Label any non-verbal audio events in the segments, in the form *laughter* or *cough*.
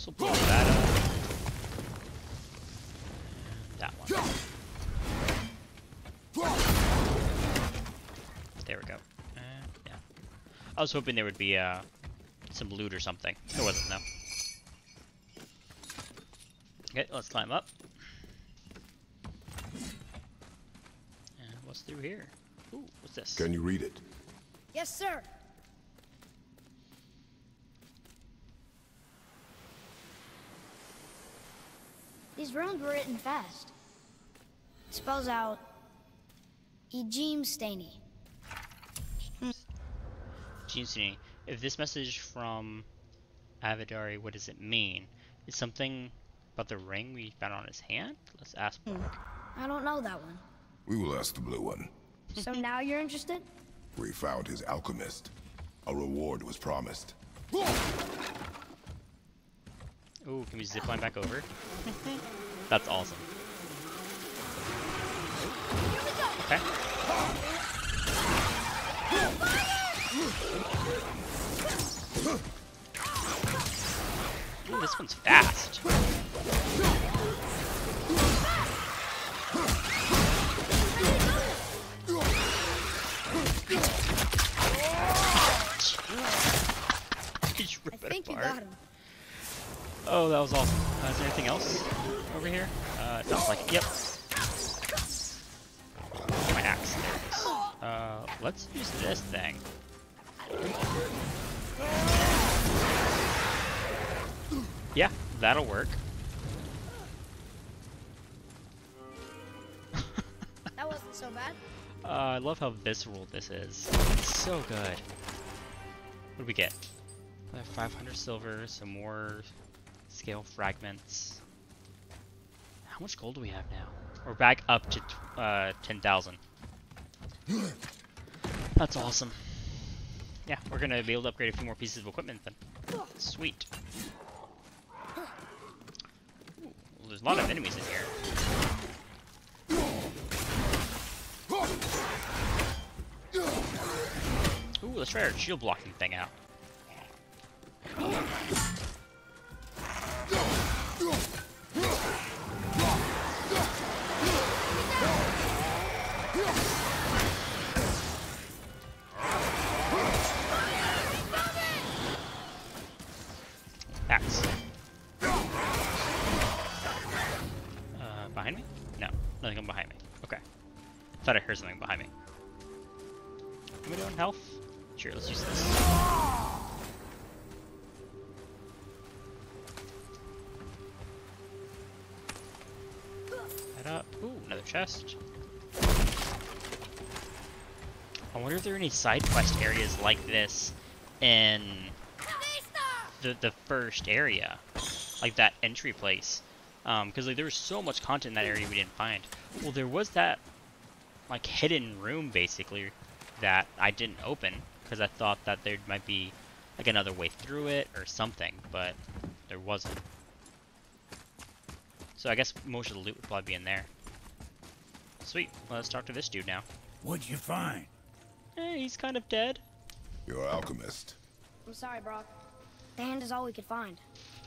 So blow that up. That one. There we go. Uh, yeah. I was hoping there would be uh, some loot or something. There wasn't, no. Okay, let's climb up. And what's through here? Ooh, what's this? Can you read it? Yes, sir. These runes were written fast. It spells out Ejim Staney. Gene if this message from Andvari, what does it mean? Is something about the ring we found on his hand? Let's ask hmm. Brok. I don't know that one. We will ask the blue one. So *laughs* now you're interested? We found his alchemist. A reward was promised. Ooh, can we zipline back over? That's awesome. Okay. Ooh, this one's fast. I think you got him. Oh, that was awesome. Uh, is there anything else over here? Uh, it sounds like it. Yep. My axe. There it is. Uh, let's use this thing. Yeah, that'll work. That wasn't so bad. Uh, I love how visceral this is. It's so good. What do we get? We have 500 silver, some more scale fragments. How much gold do we have now? We're back up to uh, 10,000. That's awesome. Yeah, we're gonna be able to upgrade a few more pieces of equipment then. Sweet. Well, there's a lot of enemies in here. Ooh, let's try our shield blocking thing out. Behind me. Okay. Thought I heard something behind me. Am I doing health? Sure, let's use this. Head up. Ooh, another chest. I wonder if there are any side quest areas like this in the the first area, like that entry place, um, because like there was so much content in that area we didn't find. Well, there was that like hidden room basically that I didn't open because I thought that there might be like another way through it or something, but there wasn't. So I guess most of the loot would probably be in there. Sweet. Well, let's talk to this dude now. What'd you find? Eh, he's kind of dead. Your alchemist. I'm sorry, Brok. The hand is all we could find.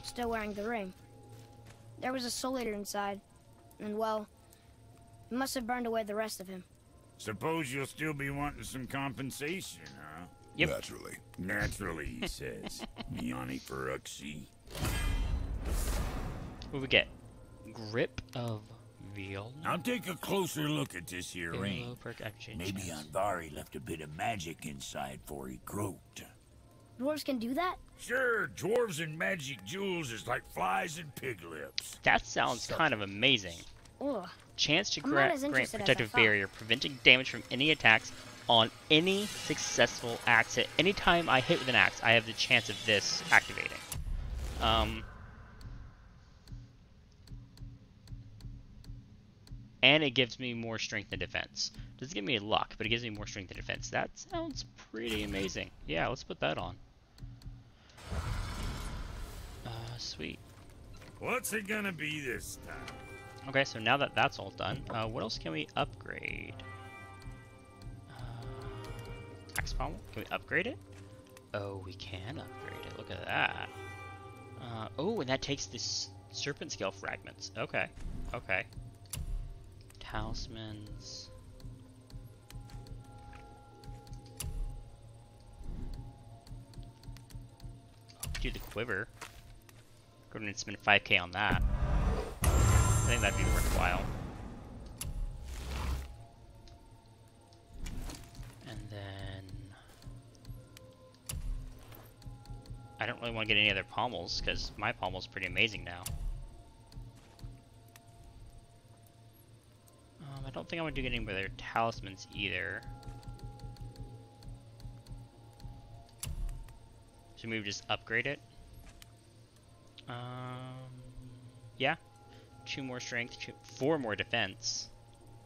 Still wearing the ring. There was a soul eater inside, and well, it must have burned away the rest of him. Suppose you'll still be wanting some compensation, huh? Yep. Naturally. Naturally, he says. *laughs* Miani Feruxi. What do we get? Grip of Veal. I'll take a closer look at this here ring. Halo perk action Maybe Andvari left a bit of magic inside for he croaked. Dwarves can do that? Sure, dwarves and magic jewels is like flies and pig lips. That sounds kind of amazing. Ugh. Chance to I'm not gra- grant interested as I protective barrier, preventing damage from any attacks on any successful axe. At any time I hit with an axe, I have the chance of this activating. Um, and it gives me more strength and defense. Doesn't give me luck, but it gives me more strength and defense. That sounds pretty amazing. Yeah, let's put that on. Uh, sweet. What's it gonna be this time? Okay, so now that that's all done, uh, what else can we upgrade? Uh, axe pommel? Can we upgrade it? Oh, we can upgrade it. Look at that. Uh, oh, and that takes this serpent scale fragments. Okay, okay. Talismans. Do the quiver. Go ahead and spend 5k on that. Think that'd be worthwhile. And then... I don't really want to get any other pommels, because my pommel's pretty amazing now. Um, I don't think I want to do any other talismans either. So maybe just upgrade it. Um, yeah. Two more strength, two, four more defense.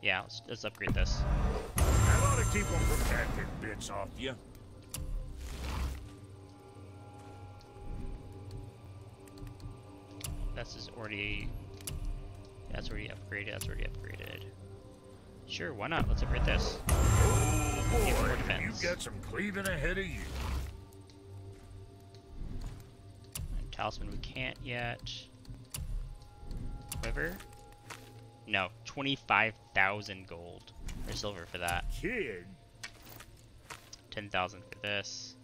Yeah, let's, let's upgrade this. Ought to keep them from hacking bits off you. That's is already. That's already upgraded. That's already upgraded. Sure, why not? Let's upgrade this. Oh boy, defense. you got some cleaving ahead of you. And talisman we can't yet. No, 25,000 gold or silver for that. Kid, 10,000 for this.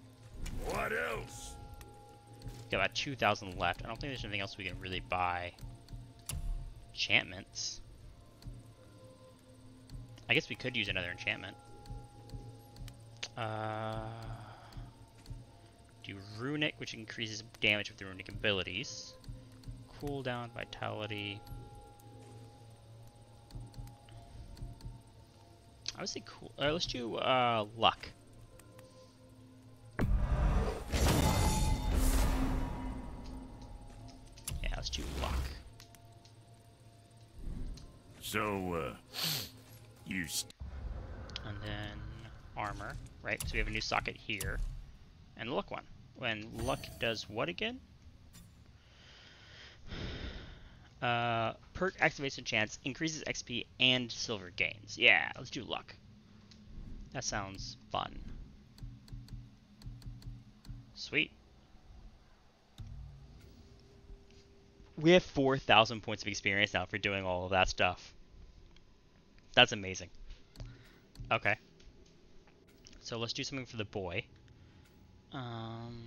what else? Got about 2,000 left. I don't think there's anything else we can really buy. Enchantments. I guess we could use another enchantment. Uh, do runic, which increases damage with the runic abilities. Cooldown, vitality. I would say cool. Uh, let's do uh, luck. Yeah, let's do luck. So, uh, you And then armor, right? So we have a new socket here. And luck one. When luck does what again? Uh, perk activation chance increases XP and silver gains. Yeah, let's do luck. That sounds fun. Sweet. We have 4,000 points of experience now for doing all of that stuff. That's amazing. Okay. So let's do something for the boy. Um,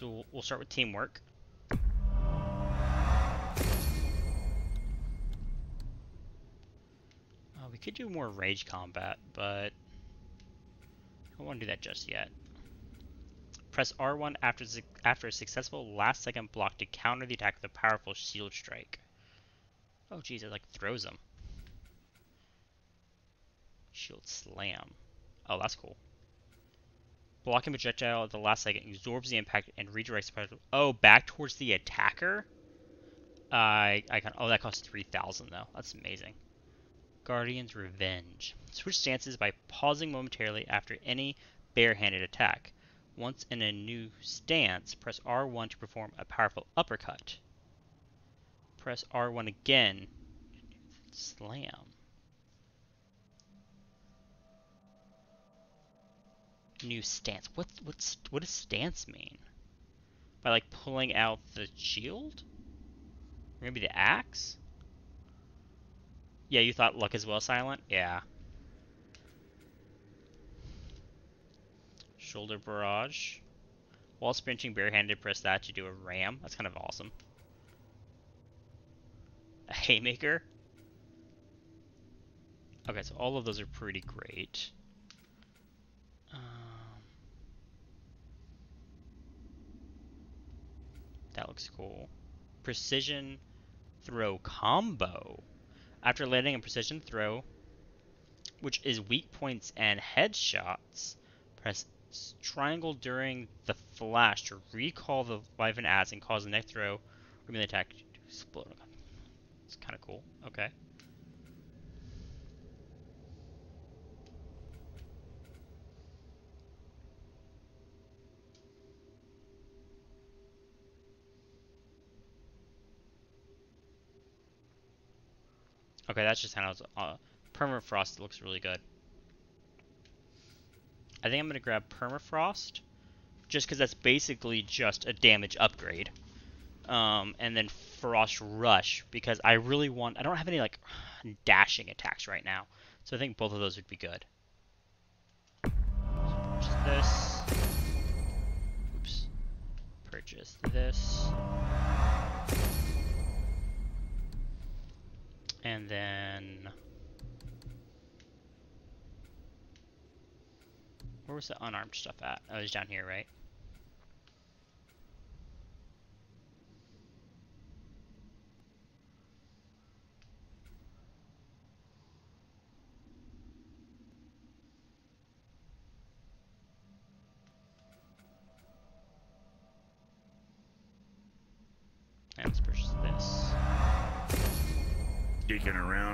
so we'll- we'll start with teamwork. Uh, we could do more rage combat, but I to do that just yet. Press R1 after after a successful last second block to counter the attack with a powerful shield strike. Oh jeez, it like throws them. Shield slam. Oh, that's cool. Blocking projectile at the last second absorbs the impact and redirects the projectile. Oh, back towards the attacker. I I can. Oh, that costs three thousand though. That's amazing. Guardian's Revenge. Switch stances by pausing momentarily after any barehanded attack. Once in a new stance, press R1 to perform a powerful uppercut. Press R1 again. Slam. New stance. What what's what does stance mean? By like pulling out the shield? Maybe the axe? Yeah, you thought luck as well silent? Yeah. Shoulder barrage. While sprinting barehanded, press that to do a ram. That's kind of awesome. A haymaker. Okay, so all of those are pretty great. That looks cool. Precision throw combo. After landing a precision throw, which is weak points and headshots, press triangle during the flash to recall the life and adds and cause the next throw or melee attack to explode. It's kind of cool. Okay. Okay, that's just how it's uh, permanent frost looks really good. I think I'm gonna grab Permafrost, just because that's basically just a damage upgrade. Um, and then Frost Rush because I really want. I don't have any like *sighs* dashing attacks right now, so I think both of those would be good. Purchase this. Oops. Purchase this. And then where was the unarmed stuff at? Oh, it was down here, right?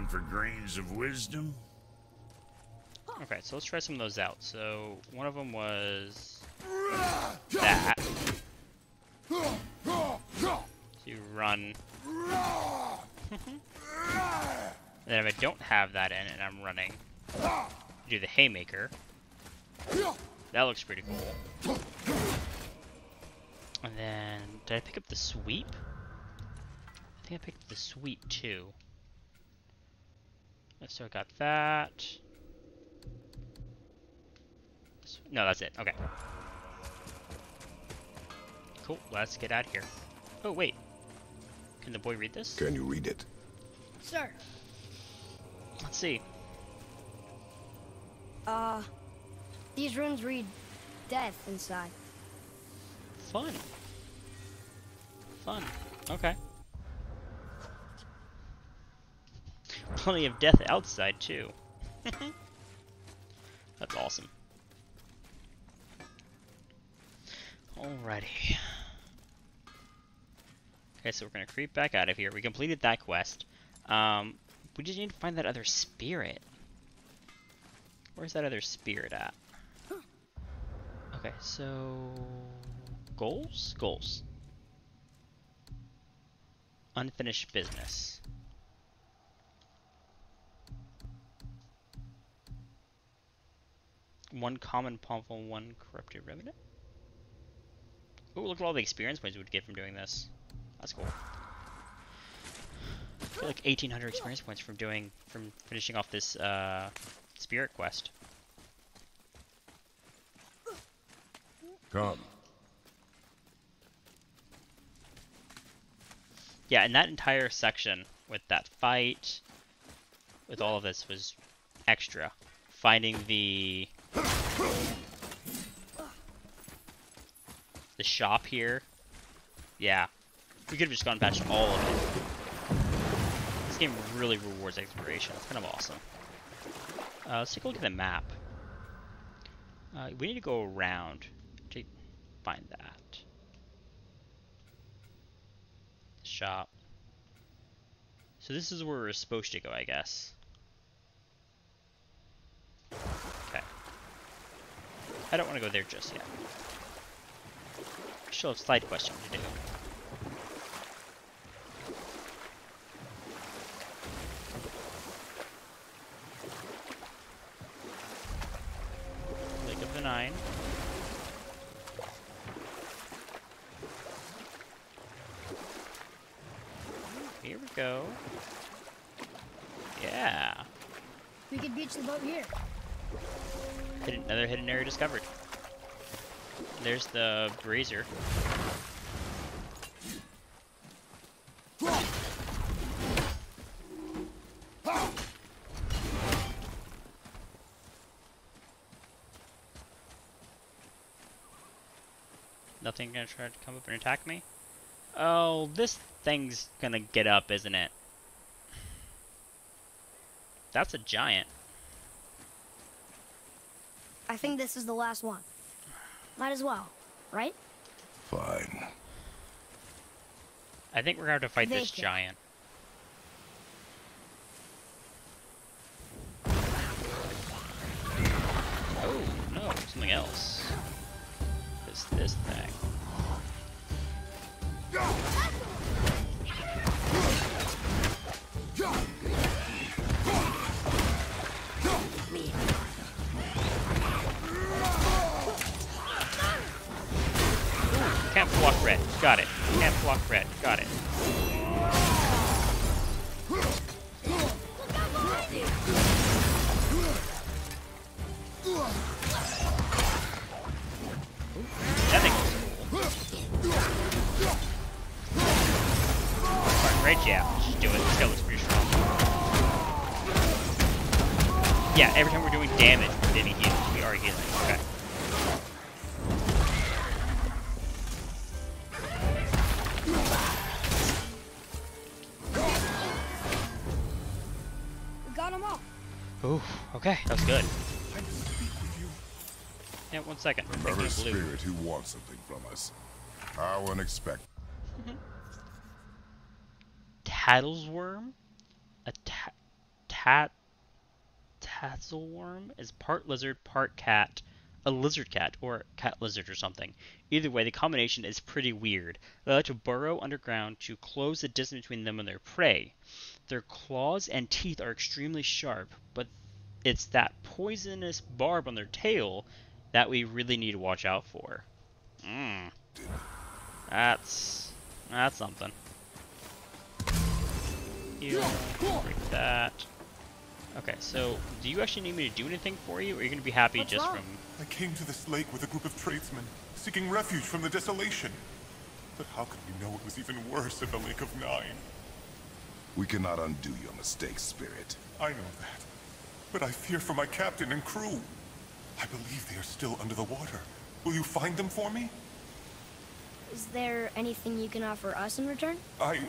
Around for grains of wisdom? Oh, okay, so let's try some of those out. So one of them was that. So you run. *laughs* then if I don't have that in and I'm running, do the haymaker. That looks pretty cool. And then did I pick up the sweep? I think I picked up the sweep too. So I got that. No, that's it. Okay. Cool. Let's get out of here. Oh, wait. Can the boy read this? Can you read it? Sir. Let's see. Uh, these runes read death inside. Fun. Fun. Okay. Plenty of death outside, too. *laughs* That's awesome. Alrighty. Okay, so we're gonna creep back out of here. We completed that quest. Um, we just need to find that other spirit. Where's that other spirit at? Okay, so... Goals? Goals. Unfinished business. One common pommel, one corrupted remnant? Ooh, look at all the experience points we would get from doing this. That's cool. I get like 1800 experience points from doing, from finishing off this, uh, spirit quest. Come. Yeah, and that entire section with that fight, with all of this was extra. Finding the the shop here. Yeah, we could have just gone and patched all of it. This game really rewards exploration. It's kind of awesome. Uh, let's take a look at the map. Uh, we need to go around to find that. Shop. So this is where we're supposed to go, I guess. I don't want to go there just yet. I still have side question to do. Lake of the Nine. Here we go. Yeah. We could beach the boat here. Hidden, another hidden area discovered. There's the brazier. Nothing gonna try to come up and attack me? Oh, this thing's gonna get up, isn't it? That's a giant. I think this is the last one. Might as well, right? Fine. I think we're gonna have to fight this Vacant. giant. Second. Thank Another you, blue. spirit who wants something from us. How unexpected. *laughs* Tattlesworm? A ta- tat Tatzelworm is part lizard, part cat, a lizard cat, or cat lizard or something. Either way, the combination is pretty weird. They like to burrow underground to close the distance between them and their prey. Their claws and teeth are extremely sharp, but it's that poisonous barb on their tail that we really need to watch out for. Mmm. That's that's something. You break that. Okay, so do you actually need me to do anything for you, or are you gonna be happy What's just wrong? from? I came to this lake with a group of tradesmen, seeking refuge from the desolation. But how could we know it was even worse at the Lake of Nine? We cannot undo your mistakes, Spirit. I know that. But I fear for my captain and crew. I believe they are still under the water. Will you find them for me? Is there anything you can offer us in return? I...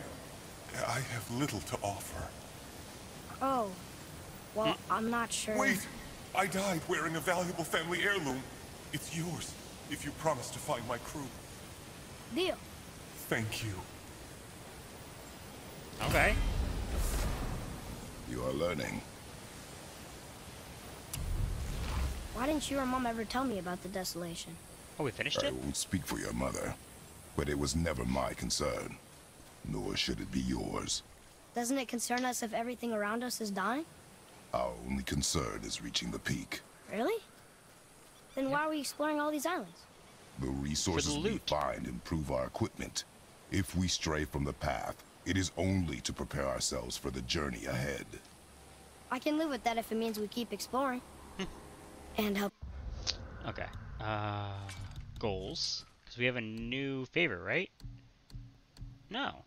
I have little to offer. Oh. Well, mm. I'm not sure. Wait! I died wearing a valuable family heirloom. It's yours, if you promise to find my crew. Deal. Thank you. Okay. You are learning. Why didn't you or Mom ever tell me about the desolation? Oh, we finished I it. I won't speak for your mother, but it was never my concern. Nor should it be yours. Doesn't it concern us if everything around us is dying? Our only concern is reaching the peak. Really? Then why are we exploring all these islands? The resources we loot. find improve our equipment. If we stray from the path, it is only to prepare ourselves for the journey ahead. I can live with that if it means we keep exploring. And help. Okay. Uh, goals. Because we have a new favor, right? No.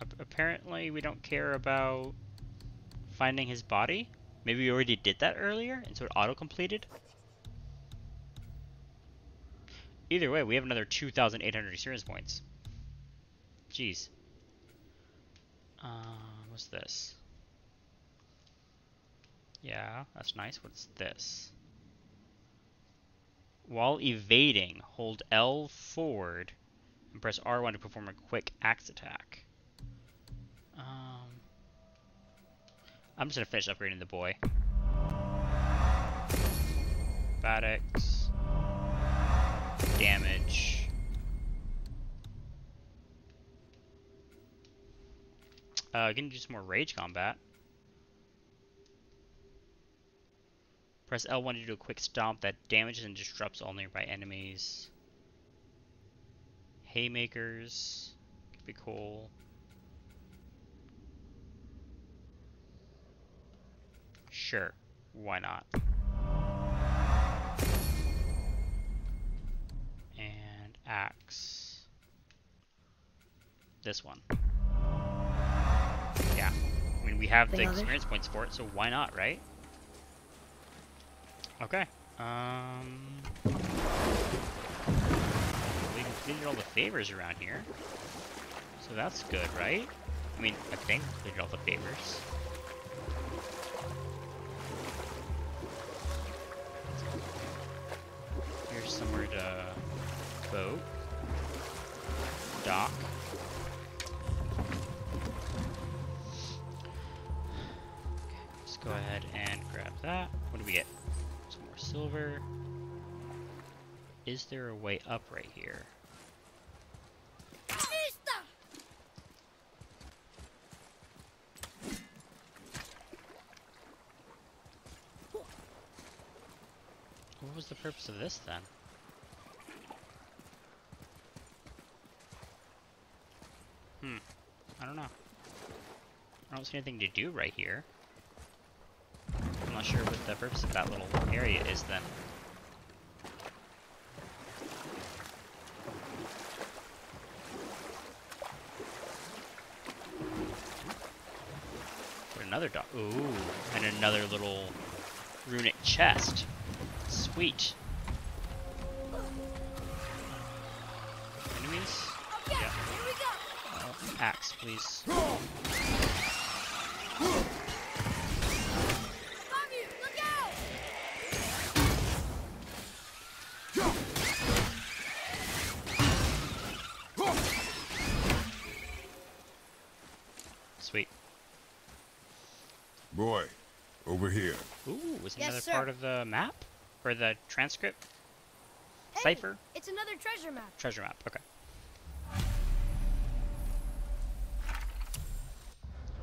A- apparently, we don't care about finding his body. Maybe we already did that earlier, and so it auto-completed. Either way, we have another 2,800 experience points. Jeez. Uh, what's this? Yeah, that's nice. What's this? While evading, hold L forward and press R1 to perform a quick axe attack. Um, I'm just gonna finish upgrading the boy. Batics. Damage. Uh, gonna do some more rage combat. Press L1 to do a quick stomp that damages and disrupts all nearby enemies. Haymakers. Could be cool. Sure. Why not? And axe. This one. Yeah. I mean, we have the The experience points for it, so why not, right? Okay. Um. We completed all the favors around here. So that's good, right? I mean, I think we did all the favors. Here's somewhere to boat. Dock. Silver. Is there a way up right here? What was the purpose of this then? Hmm. I don't know. I don't see anything to do right here. Not sure what the purpose of that little area is then. Put another dog. Ooh, and another little runic chest. Sweet. Enemies? Yeah, Yeah. here we go. Oh, axe, please. Sweet. Boy, over here. Ooh, was Yes, another sir. part of the map? Or the transcript? Hey, Cipher? It's another treasure map. Treasure map, okay.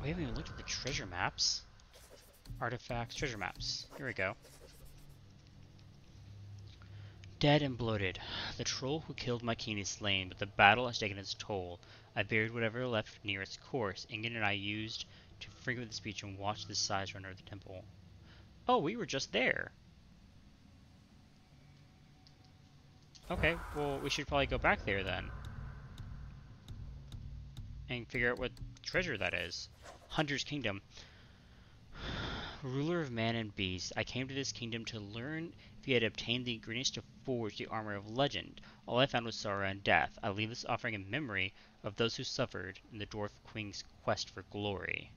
We haven't even looked at the treasure maps. Artifacts, treasure maps. Here we go. Dead and bloated. The troll who killed my king is slain, but the battle has taken its toll. I buried whatever left near its course. Ingen and I used to frequent the speech and watch the size run over the temple. Oh, we were just there. Okay, well, we should probably go back there then. And figure out what treasure that is. Hunter's Kingdom. *sighs* Ruler of man and beast, I came to this kingdom to learn you had obtained the ingredients to forge the armor of legend. All I found was sorrow and death. I leave this offering in memory of those who suffered in the Dwarf Queen's quest for glory.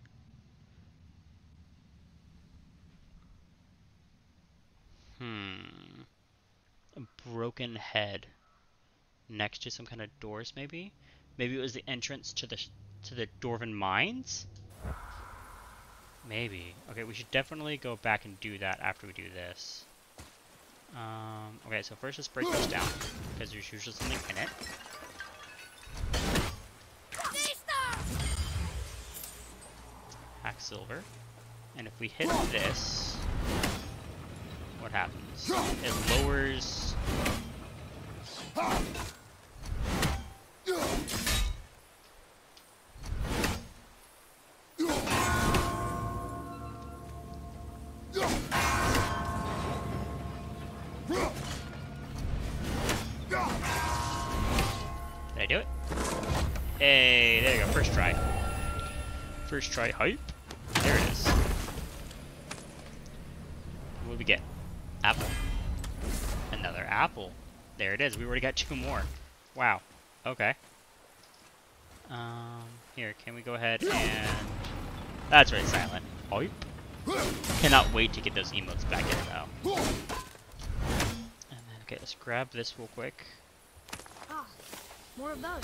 Hmm. A broken head. Next to some kind of doors, maybe? Maybe it was the entrance to the to the Dwarven mines? Maybe. Okay, we should definitely go back and do that after we do this. Um, okay, so first let's break this down, because there's usually something in it. Hack silver. And if we hit this, what happens? It lowers... first try. First try hype. There it is. What do we get? Apple. Another apple. There it is. We already got two more. Wow. Okay. Um, here, can we go ahead and... That's right, silent. Hype. Cannot wait to get those emotes back in, though. And then, okay, let's grab this real quick. Ah, more of those.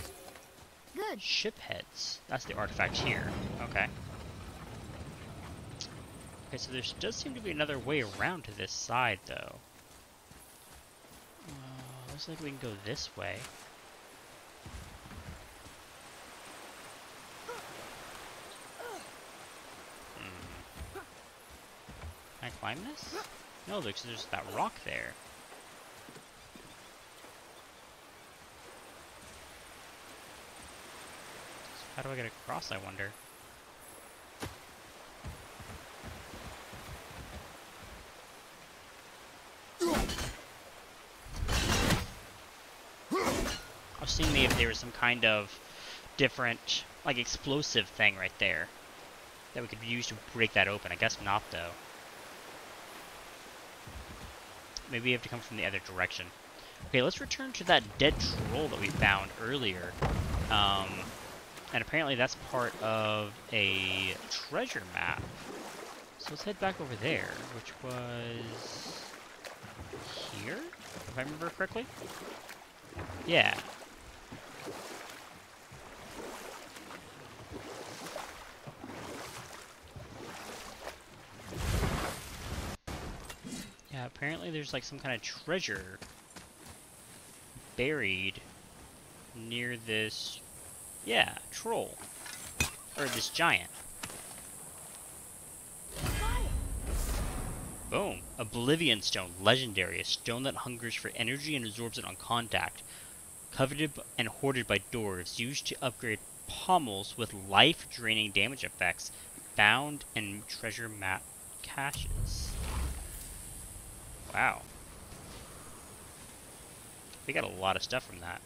Good. Ship heads. That's the artifact here. Okay. Okay, so there does seem to be another way around to this side, though. Uh, looks like we can go this way. Hmm. Can I climb this? No, there's, there's that rock there. How do I get across, I wonder? I was seeing if there was some kind of different, like, explosive thing right there that we could use to break that open. I guess not, though. Maybe we have to come from the other direction. Okay, let's return to that dead troll that we found earlier. Um, and apparently that's part of a treasure map. So let's head back over there, which was here, if I remember correctly. Yeah. Yeah, apparently there's like some kind of treasure buried near this, yeah, troll. Or this giant. Boom. Oblivion Stone. Legendary. A stone that hungers for energy and absorbs it on contact. coveted and hoarded by dwarves, used to upgrade pommels with life-draining damage effects found in treasure map caches. Wow. We got a lot of stuff from that.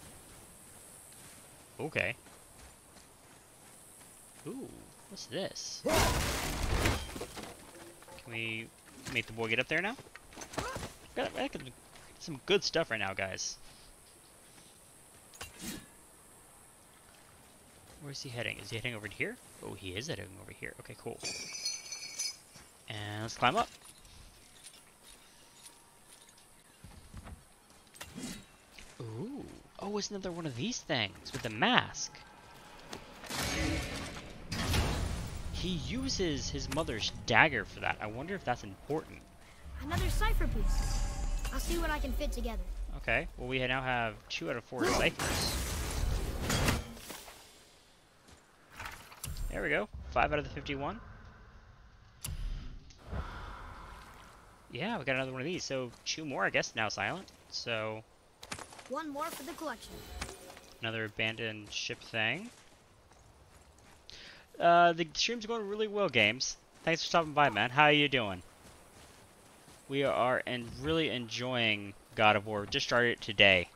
Okay. Ooh, what's this? Can we make the boy get up there now? Got, got some good stuff right now, guys. Where's he heading? Is he heading over here? Oh, he is heading over here. Okay, cool. And let's climb up. Ooh. Oh, it's another one of these things with the mask. He uses his mother's dagger for that. I wonder if that's important. Another cipher piece. I'll see what I can fit together. Okay, well we now have two out of four ciphers. There we go. Five out of the 51. Yeah, we got another one of these. So two more, I guess, now silent. So One more for the collection. another abandoned ship thing. Uh, the stream's going really well, games. Thanks for stopping by, man. How are you doing? We are and really enjoying God of War. Just started it today.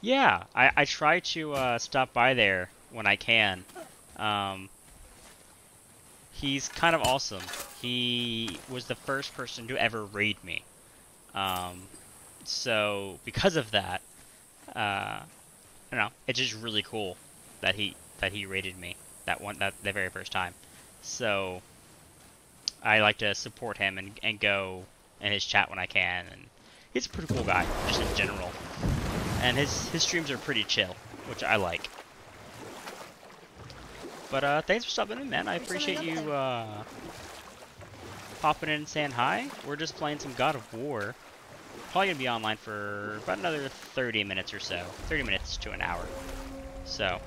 Yeah, I, I try to uh, stop by there when I can. Um, he's kind of awesome. He was the first person to ever raid me. Um, so because of that, uh, I don't know. It's just really cool that he that he rated me that one that the very first time. So I like to support him and, and go in his chat when I can. And he's a pretty cool guy, just in general. And his his streams are pretty chill, which I like. But uh, thanks for stopping in, man. I appreciate you uh, popping in and saying hi. We're just playing some God of War. Probably gonna be online for about another 30 minutes or so. 30 minutes to an hour. So.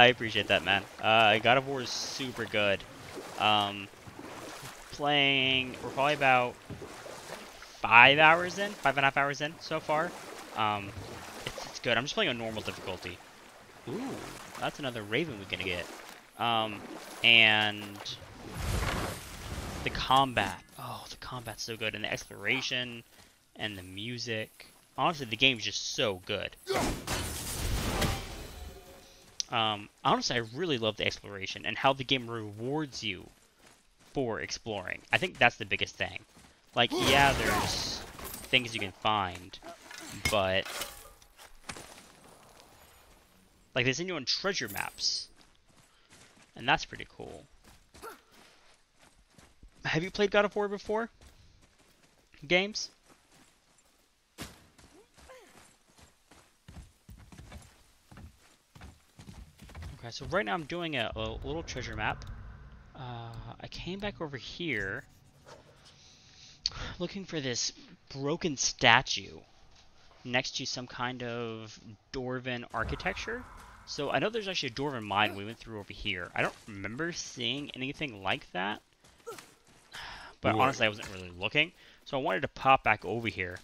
I appreciate that, man. Uh, God of War is super good. Um, playing, we're probably about five hours in, five and a half hours in so far. Um, it's, it's good. I'm just playing on normal difficulty. Ooh, that's another Raven we're gonna get. Um, and the combat. Oh, the combat's so good, and the exploration, and the music. Honestly, the game's just so good. Um, honestly, I really love the exploration and how the game rewards you for exploring. I think that's the biggest thing. Like, *gasps* yeah, there's things you can find, but like they send you on treasure maps, and that's pretty cool. Have you played God of War before? Games? So right now I'm doing a, a little treasure map. Uh, I came back over here looking for this broken statue next to some kind of Dwarven architecture. So I know there's actually a Dwarven mine we went through over here. I don't remember seeing anything like that. But honestly, I wasn't really looking. So I wanted to pop back over here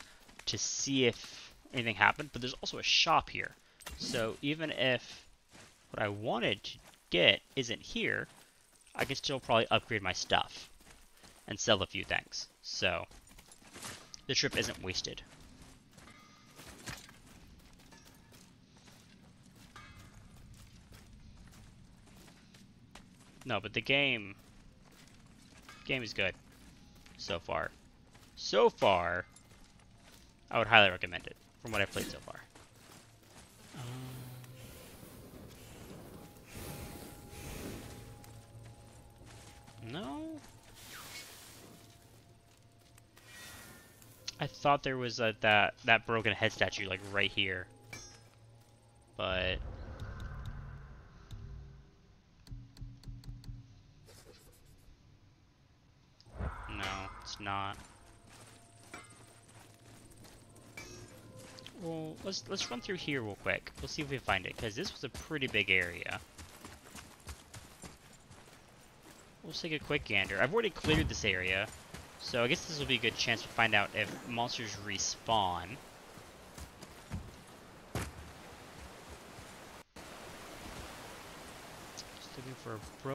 to see if anything happened. But there's also a shop here. So even if what I wanted to get isn't here, I can still probably upgrade my stuff and sell a few things. So the trip isn't wasted. No, but the game game is good so far. So far, I would highly recommend it from what I've played so far. Um, no. I thought there was a, that that broken head statue like right here, but no, it's not. Well, let's let's run through here real quick. We'll see if we find it because this was a pretty big area. We'll take a quick gander. I've already cleared this area, so I guess this will be a good chance to find out if monsters respawn. Just looking for a